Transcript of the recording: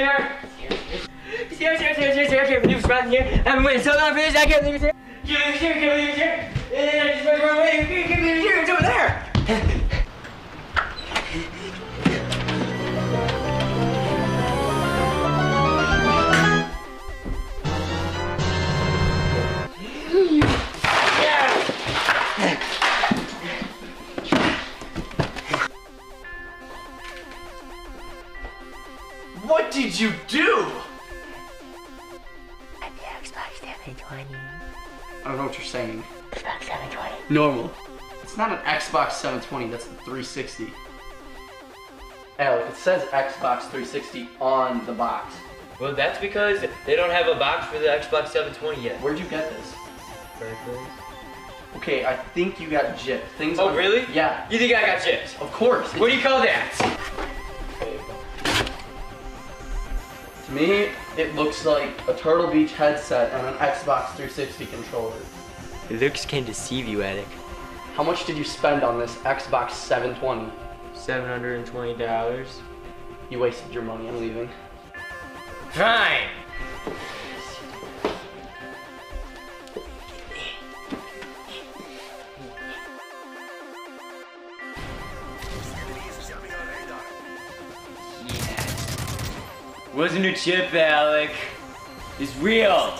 here. He's here, he's here, he's here, he's here, he's here. It's right here. Been waiting so long for this. I can't believe it's here. It's here, can't believe it's here. And I just went run away. Can't can't believe it's here. It's over there. What did you do? Xbox 720. I don't know what you're saying. Xbox 720. Normal. It's not an Xbox 720, that's the 360. Alec, it says Xbox 360 on the box. Well, that's because they don't have a box for the Xbox 720 yet. Where'd you get this? Okay, I think you got gypped. Things Oh, on- really? Yeah, You think I got gypped? of course. What do you call that? Me, it looks like a Turtle Beach headset and an Xbox 360 controller. Looks can deceive you, Attic. How much did you spend on this Xbox 720? $720. You wasted your money, I'm leaving. Fine. Wasn't a chip, Alec. It's real.